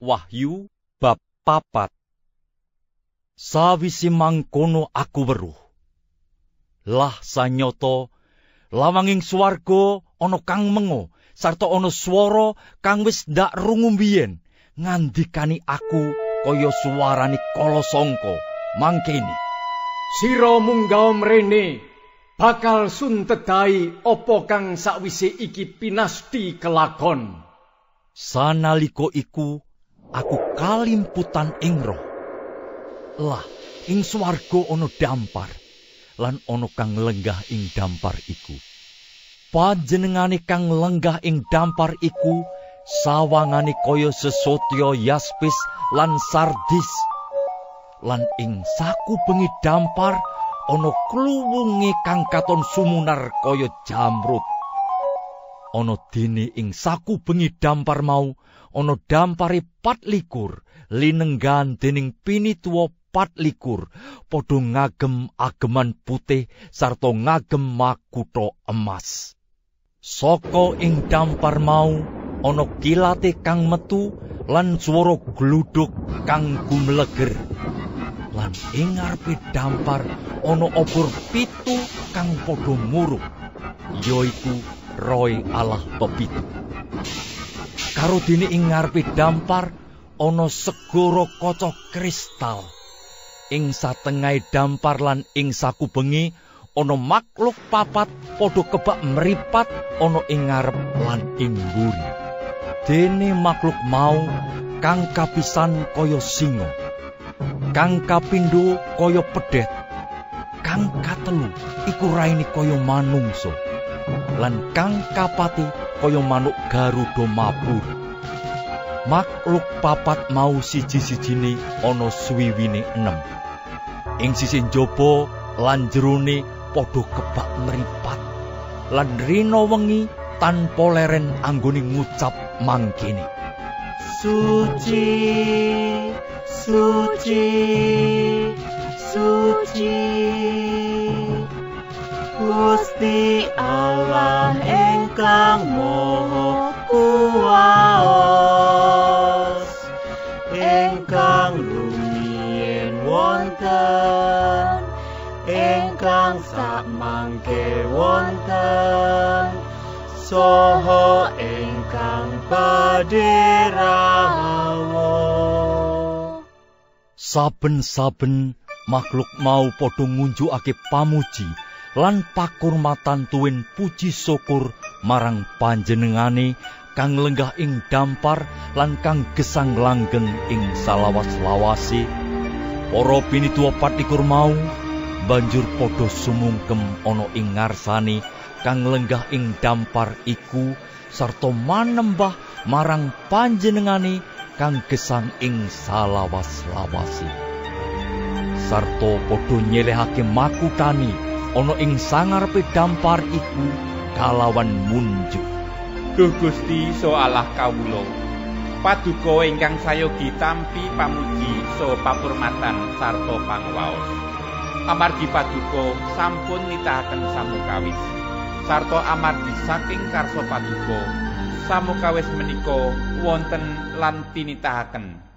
Wahyu bab papat. Sawise mangkono aku weruh. Lah sanyata lawanging swarga ana kang mengo sarta ana swara kang wis ndak rungu biyen ngandikani aku kaya suarane kala sangka mangkene Sira munggah mrene bakal suntedai apa kang sakwise iki pinasti kelakon. Sanalika iku aku kalimputan ing roh. Lah, ing swarga ana dampar lan ana kang lenggah ing dampar iku. Panjenengane kang lenggah ing dampar iku sawangane kaya sesotya yaspis lan sardis. Lan ing saku bengi dampar ana kluwunge kang katon sumunar kaya jamrut. Ana dene ing saku bengi dampar mau ana dampare pat likur linenggan dening pinituwa pat likur. Padha ngagem ageman putih sarta ngagem makutha emas. Saka ing dampar mau ana kilate kang metu lan swara gluduk kang gumleger. Lan ing ngarepe dampar ana obor pitu kang padha muruk yaiku roy Allah pepitu. Karo dene ing ngarepe dampar ana segara kaca kristal. Ing satengahe dampar lan ing sakubengi ana makhluk papat padha kebak meripat ana ing ngarep lan ing mburi. Dene makhluk mau kang kapisan kaya singa. Kang kapindho kaya pedhet. Kang katelu iku raine kaya manungsa. Lan kang kapati kaya manuk garuda mabur. Makhluk papat mau siji-sijine ana swiwine enem. Ing sisih njaba lan jerone padha kebak mripat. Lan rina wengi tanpa leren anggone ngucap mangkene. Suci, suci. Gusti Allah ingkang Maha Kuwaos ingkang rumiyin wonten ingkang samangke wonten saha ingkang badhe rawuh Saben-saben makhluk mau padha ngunjukake pamuji lan pakurmatan tuwin puji syukur marang panjenengane kang lenggah ing dampar lan kang gesang langgeng ing salawas-lawase. Para pinituwa patikur mau banjur padha sumungkem ana ing ngarsane kang lenggah ing dampar iku sarta manembah marang panjenengane kang gesang ing salawas-lawase. Sarta padha nyelehake makutani ana ing sangarepe dampar iku kalawan munjuk. Duh Gusti so Allah kawula. Paduka ingkang sayogi tampi pamuji so papurmatan sarta pangwaos. Amargi paduka sampun nitahaken samukawis. Sarta amargi saking karsa paduka samukawis menika wonten lan tinitahaken